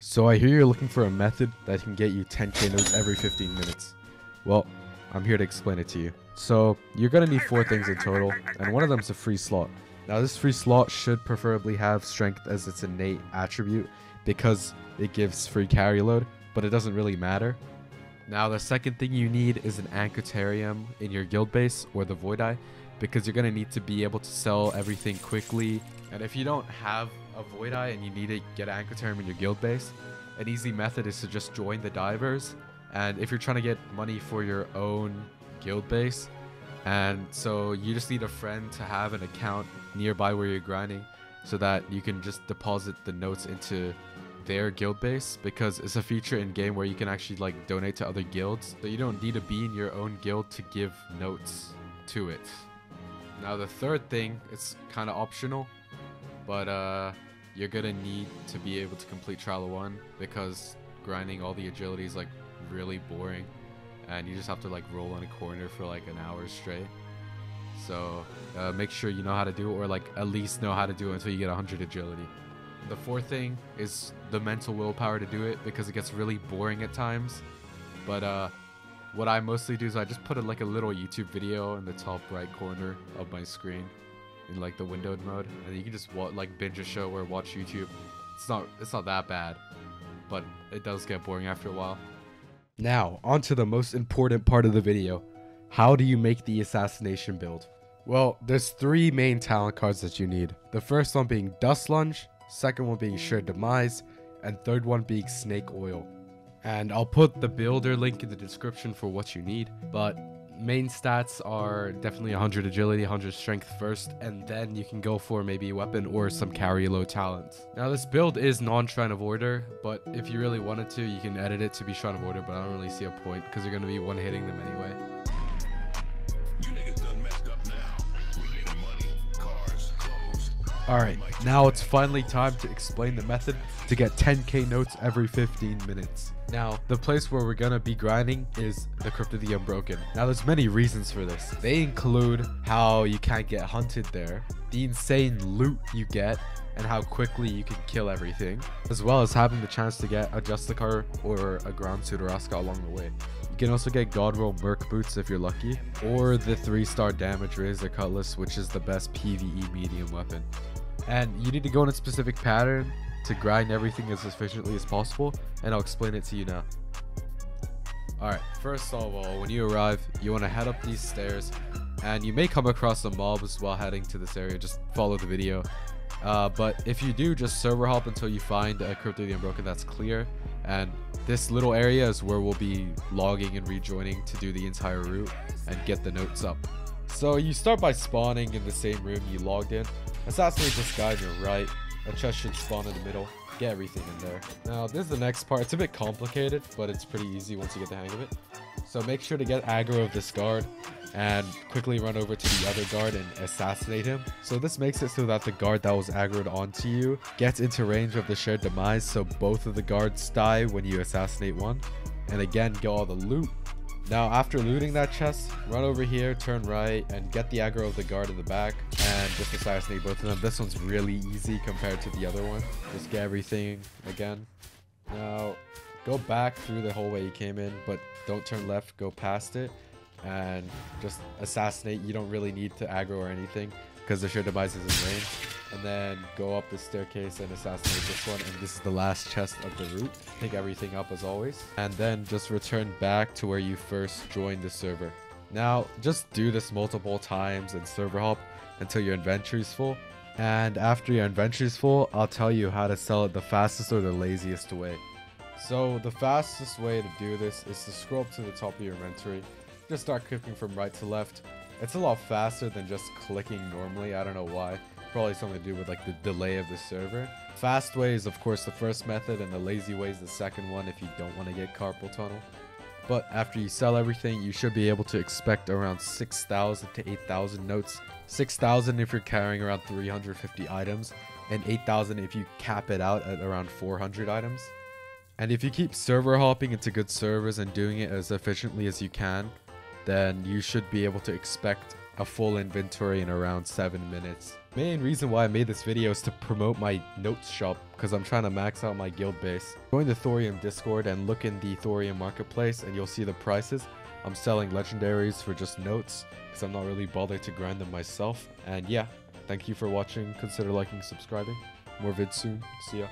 So I hear you're looking for a method that can get you 10k notes every 15 minutes. Well, I'm here to explain it to you. So you're gonna need four things in total, and one of them is a free slot. Now this free slot should preferably have strength as its innate attribute because it gives free carry load, but it doesn't really matter. Now the second thing you need is an Ankotarium in your guild base or the Void Eye because you're gonna need to be able to sell everything quickly. And if you don't have a Void Eye and you need to get Ankotarium in your guild base, an easy method is to just join the divers. And if you're trying to get money for your own guild base, and so you just need a friend to have an account nearby where you're grinding so that you can just deposit the notes into their guild base because it's a feature in game where you can actually like donate to other guilds so you don't need to be in your own guild to give notes to it now the third thing it's kind of optional but uh you're gonna need to be able to complete trial 1 because grinding all the agility is like really boring and you just have to like roll in a corner for like an hour straight. So uh, make sure you know how to do it or like at least know how to do it until you get 100 agility. The fourth thing is the mental willpower to do it because it gets really boring at times but uh what i mostly do is i just put a, like a little youtube video in the top right corner of my screen in like the windowed mode and you can just like binge a show or watch youtube it's not it's not that bad but it does get boring after a while now, on to the most important part of the video. How do you make the assassination build? Well, there's three main talent cards that you need. The first one being Dust Lunge, second one being Shared Demise, and third one being Snake Oil. And I'll put the builder link in the description for what you need, but main stats are definitely 100 agility, 100 strength first, and then you can go for maybe a weapon or some carry low talents. Now this build is non-Shrine of Order, but if you really wanted to, you can edit it to be Shrine of Order, but I don't really see a point because you're going to be one-hitting them anyway. Alright, now it's finally time to explain the method to get 10k notes every 15 minutes. Now, the place where we're gonna be grinding is the Crypt of the Unbroken. Now, there's many reasons for this. They include how you can't get hunted there, the insane loot you get, and how quickly you can kill everything, as well as having the chance to get a Justicar or a Gran Sudaruska along the way. You can also get Godroll Merc Boots if you're lucky, or the 3-star damage Razor Cutlass, which is the best PvE medium weapon. And you need to go in a specific pattern to grind everything as efficiently as possible, and I'll explain it to you now. Alright, first of all, when you arrive, you want to head up these stairs, and you may come across some mobs while heading to this area, just follow the video. Uh, but if you do, just server hop until you find a Crypt of the Unbroken that's clear, and this little area is where we'll be logging and rejoining to do the entire route and get the notes up. So you start by spawning in the same room you logged in, assassinate this guy on your right, a chest should spawn in the middle. Get everything in there. Now, this is the next part. It's a bit complicated, but it's pretty easy once you get the hang of it. So make sure to get aggro of this guard and quickly run over to the other guard and assassinate him. So this makes it so that the guard that was aggroed onto you gets into range of the shared demise so both of the guards die when you assassinate one. And again, get all the loot now, after looting that chest, run over here, turn right, and get the aggro of the guard in the back, and just assassinate both of them. This one's really easy compared to the other one. Just get everything again. Now, go back through the hallway you came in, but don't turn left, go past it, and just assassinate. You don't really need to aggro or anything, because the shared demise is in range. And then go up the staircase and assassinate this one and this is the last chest of the route. Pick everything up as always. And then just return back to where you first joined the server. Now just do this multiple times and server hop until your inventory is full. And after your inventory is full i'll tell you how to sell it the fastest or the laziest way so the fastest way to do this is to scroll up to the top of your inventory just start clicking from right to left it's a lot faster than just clicking normally i don't know why probably something to do with like the delay of the server. Fast way is of course the first method and the lazy way is the second one if you don't want to get carpal tunnel. But after you sell everything, you should be able to expect around 6,000 to 8,000 notes. 6,000 if you're carrying around 350 items, and 8,000 if you cap it out at around 400 items. And if you keep server hopping into good servers and doing it as efficiently as you can, then you should be able to expect a full inventory in around 7 minutes. Main reason why I made this video is to promote my notes shop because I'm trying to max out my guild base. Join the Thorium Discord and look in the Thorium Marketplace and you'll see the prices. I'm selling legendaries for just notes because I'm not really bothered to grind them myself. And yeah, thank you for watching. Consider liking, subscribing. More vids soon. See ya.